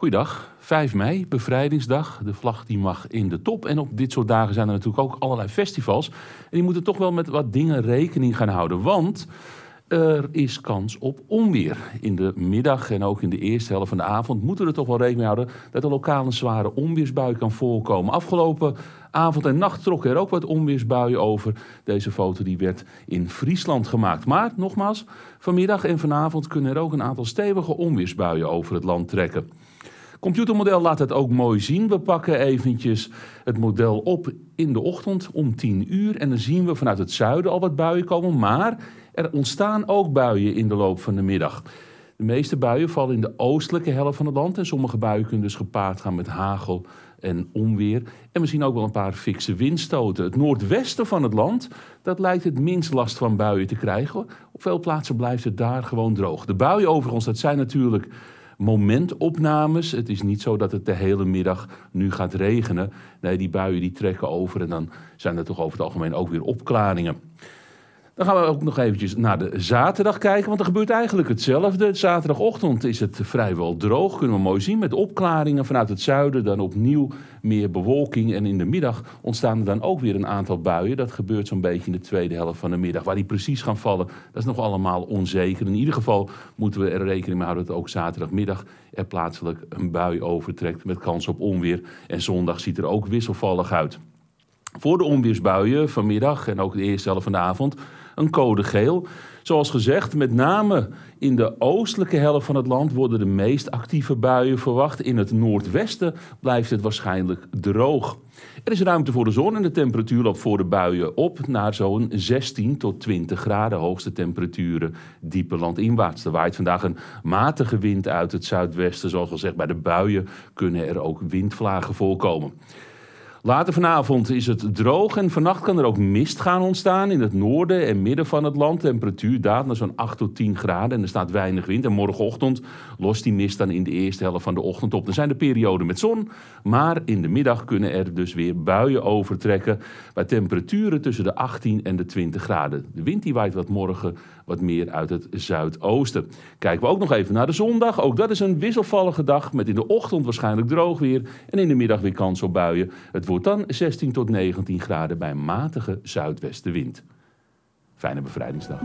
Goeiedag, 5 mei, bevrijdingsdag. De vlag die mag in de top. En op dit soort dagen zijn er natuurlijk ook allerlei festivals. En die moeten toch wel met wat dingen rekening gaan houden. Want er is kans op onweer. In de middag en ook in de eerste helft van de avond moeten we er toch wel rekening houden dat er lokaal een zware onweersbui kan voorkomen. Afgelopen avond en nacht trokken er ook wat onweersbuien over. Deze foto die werd in Friesland gemaakt. Maar nogmaals, vanmiddag en vanavond kunnen er ook een aantal stevige onweersbuien over het land trekken. Computermodel laat het ook mooi zien. We pakken eventjes het model op in de ochtend om 10 uur. En dan zien we vanuit het zuiden al wat buien komen. Maar er ontstaan ook buien in de loop van de middag. De meeste buien vallen in de oostelijke helft van het land. En sommige buien kunnen dus gepaard gaan met hagel en onweer. En we zien ook wel een paar fikse windstoten. Het noordwesten van het land, dat lijkt het minst last van buien te krijgen. Op veel plaatsen blijft het daar gewoon droog. De buien overigens, dat zijn natuurlijk momentopnames. Het is niet zo dat het de hele middag nu gaat regenen. Nee, die buien die trekken over en dan zijn er toch over het algemeen ook weer opklaringen. Dan gaan we ook nog eventjes naar de zaterdag kijken, want er gebeurt eigenlijk hetzelfde. Zaterdagochtend is het vrijwel droog, kunnen we mooi zien, met opklaringen vanuit het zuiden. Dan opnieuw meer bewolking en in de middag ontstaan er dan ook weer een aantal buien. Dat gebeurt zo'n beetje in de tweede helft van de middag. Waar die precies gaan vallen, dat is nog allemaal onzeker. In ieder geval moeten we er rekening mee houden dat ook zaterdagmiddag er plaatselijk een bui overtrekt met kans op onweer. En zondag ziet er ook wisselvallig uit. Voor de onweersbuien vanmiddag en ook de eerste helft van de avond een code geel. Zoals gezegd, met name in de oostelijke helft van het land worden de meest actieve buien verwacht. In het noordwesten blijft het waarschijnlijk droog. Er is ruimte voor de zon en de temperatuur loopt voor de buien op naar zo'n 16 tot 20 graden hoogste temperaturen diepe landinwaarts. Er waait vandaag een matige wind uit het zuidwesten. Zoals gezegd, bij de buien kunnen er ook windvlagen voorkomen. Later vanavond is het droog en vannacht kan er ook mist gaan ontstaan in het noorden en midden van het land. Temperatuur daalt naar zo'n 8 tot 10 graden en er staat weinig wind. En morgenochtend lost die mist dan in de eerste helft van de ochtend op. Er zijn de perioden met zon, maar in de middag kunnen er dus weer buien overtrekken. Bij temperaturen tussen de 18 en de 20 graden. De wind die waait wat morgen wat meer uit het zuidoosten. Kijken we ook nog even naar de zondag. Ook dat is een wisselvallige dag met in de ochtend waarschijnlijk droog weer en in de middag weer kans op buien. Het wordt dan 16 tot 19 graden bij matige zuidwestenwind. Fijne bevrijdingsdag.